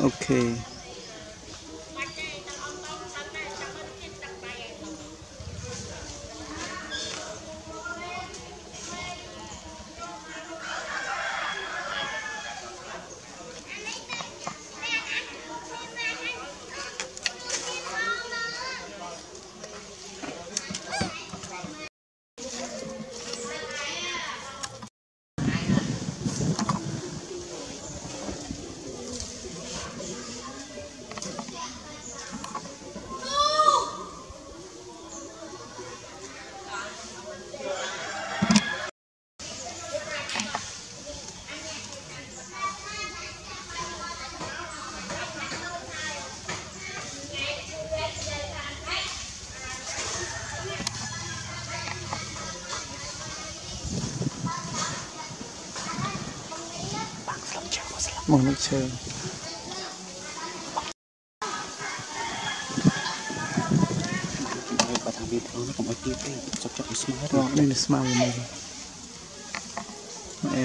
Okay. មកនឹងឈើហើយបើថាវាធ្វើនោះកុំឲ្យទៀបទេសុខចិត្តឲ្យស្មើរងនេះស្មៅមើលអែ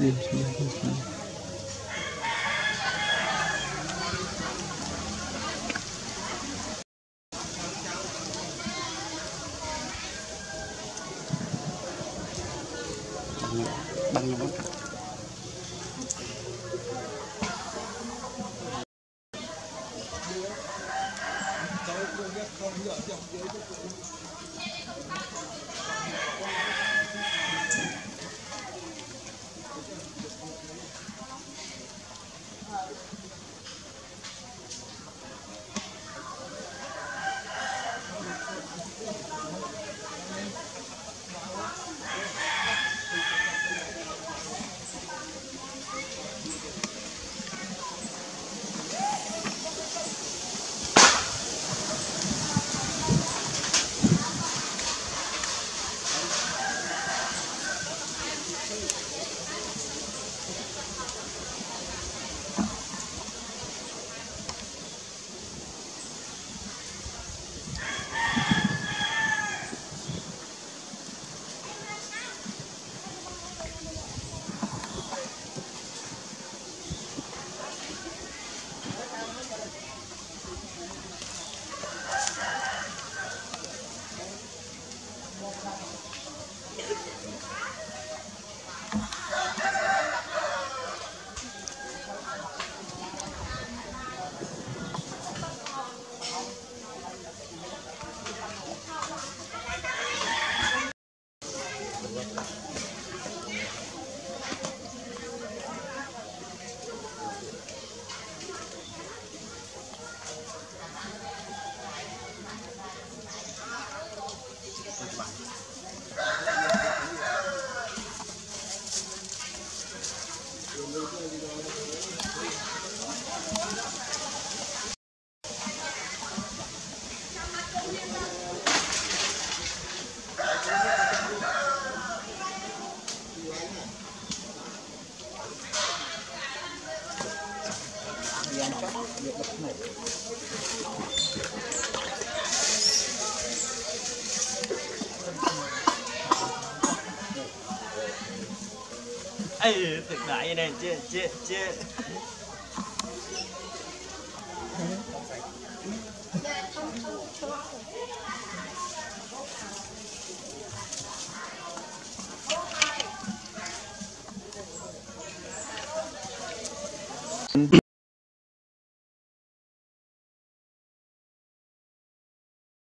那个什么。Ê, thực đại này, chị, chị, chị